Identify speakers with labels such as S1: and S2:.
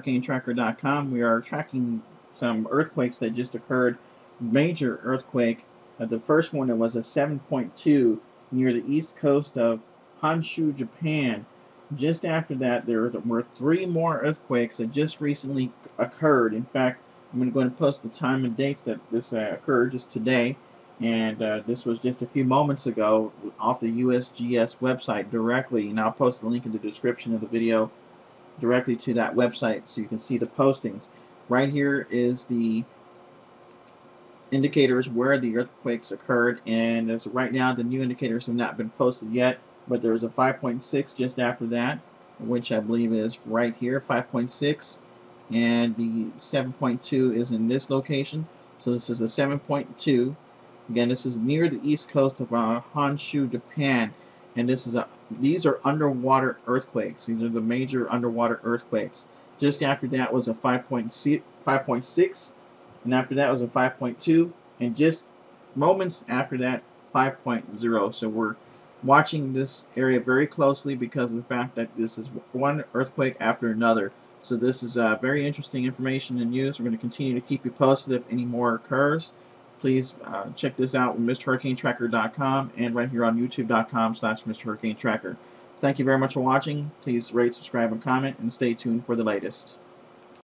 S1: HurricaneTracker.com. We are tracking some earthquakes that just occurred. Major earthquake. Uh, the first one it was a 7.2 near the east coast of Honshu, Japan. Just after that, there were three more earthquakes that just recently occurred. In fact, I'm going to post the time and dates that this uh, occurred just today. And uh, this was just a few moments ago off the USGS website directly. And I'll post the link in the description of the video directly to that website so you can see the postings. Right here is the indicators where the earthquakes occurred. And as right now, the new indicators have not been posted yet. But there was a 5.6 just after that, which I believe is right here, 5.6 and the 7.2 is in this location. So this is a 7.2. Again, this is near the east coast of uh, Honshu, Japan, and this is a these are underwater earthquakes. These are the major underwater earthquakes. Just after that was a 5.6, and after that was a 5.2, and just moments after that, 5.0. So we're watching this area very closely because of the fact that this is one earthquake after another. So this is uh, very interesting information and news. We're going to continue to keep you posted if any more occurs. Please uh, check this out with MrHurricaneTracker.com and right here on YouTube.com slash MrHurricaneTracker. Thank you very much for watching. Please rate, subscribe, and comment, and stay tuned for the latest.